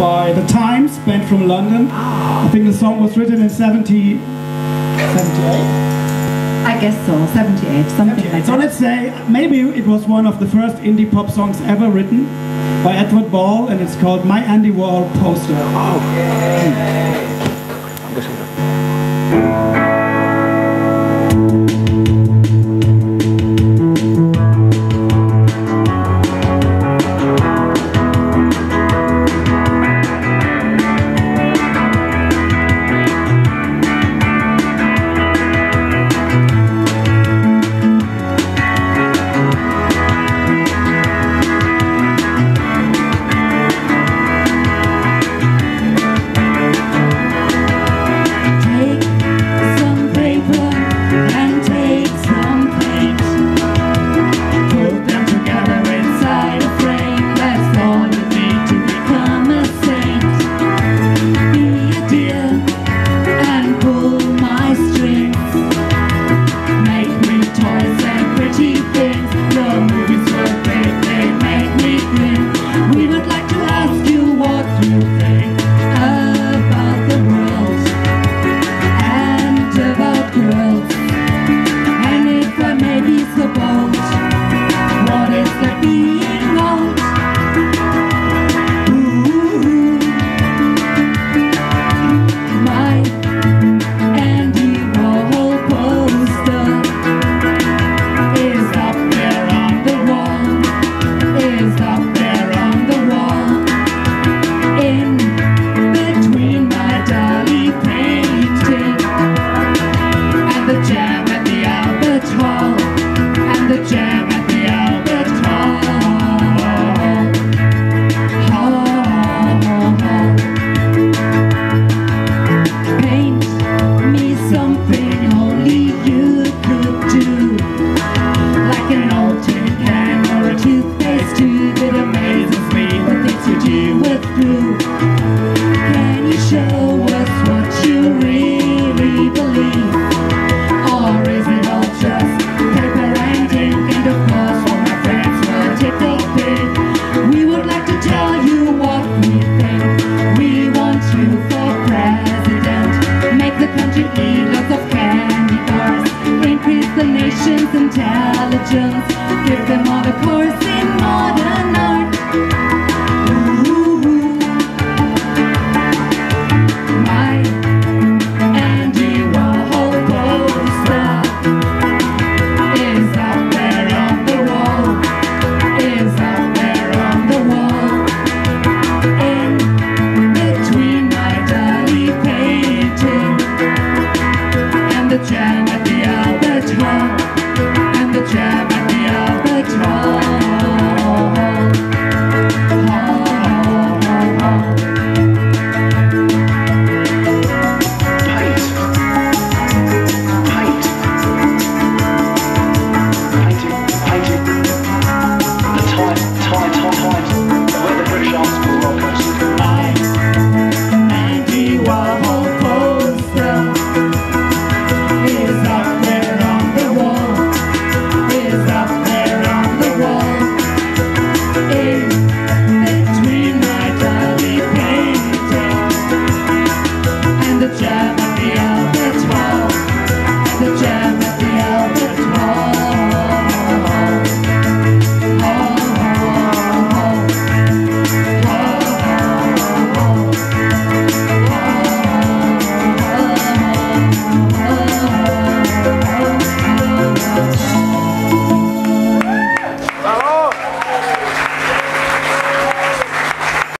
by The Times, band from London. I think the song was written in 70, 78. I guess so, 78, something like So that. let's say maybe it was one of the first indie pop songs ever written by Edward Ball, and it's called My Andy Warhol Poster. Oh. Hmm. Take make me You show us what you really believe? Or is it all just paper and ink? And of course, all my friends will tickle pink. We would like to tell you what we think. We want you for president. Make the country eat lots of candy bars. Increase the nation's intelligence. Give them all the